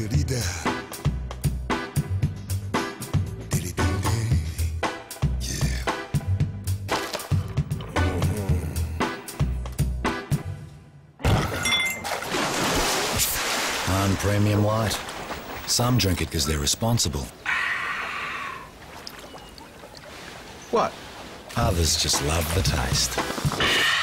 querida. On premium light. Some drink it because they're responsible. What? Others just love the taste.